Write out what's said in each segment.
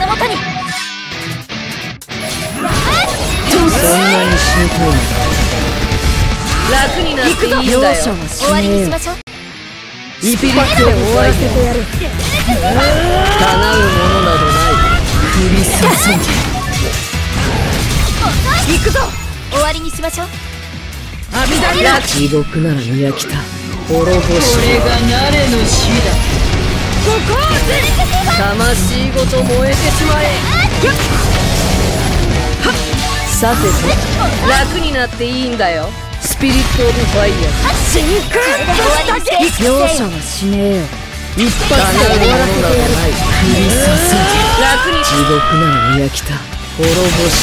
のもとに。そんなに死にたいのか楽になっていいんだよ終わりにしましょう。スピリットで終わらせてやる叶うものなどない降り注げ行くぞ。終わりにしましょう。阿弥陀如地獄なら見飽きた。滅ぼし。これが慣の死だここ魂ごと燃えてしまえ。さてと楽になっていいんだよ。スピリット・オブ・ファイヤー真空だけ容赦はしねえよ一発で終わらせてやる。降り注げ楽に地獄なら見飽きた。滅ぼし。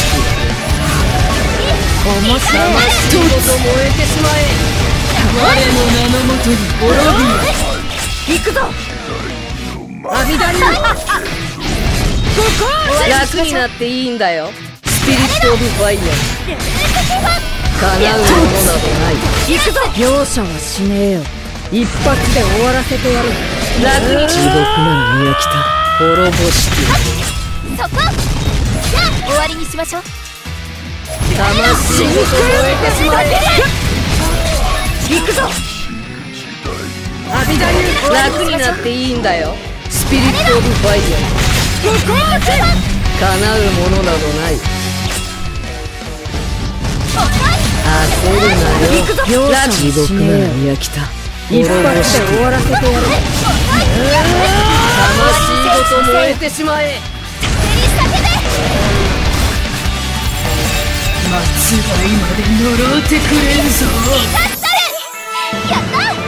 面白い魂ごと燃えてしまえ。我の名のもとに滅びよ行くぞ阿弥陀流楽になっていいんだよ。スピリット・オブ・ファイヤー叶うものなどない。行くぞ。容赦はしねえよ。一発で終わらせてやる。楽に地獄なら見飽きた。滅ぼして。そこ。じゃあ終わりにしましょう。魂ごと燃えてしまえ。行くぞ阿弥陀流楽になっていいんだよスピリット・オブ・ファイヤー叶うものなどない焦るなよ地獄なら見飽きた一発で終わらせてやる魂ごと燃えてしまえ松葉まで呪ってくれるぞやった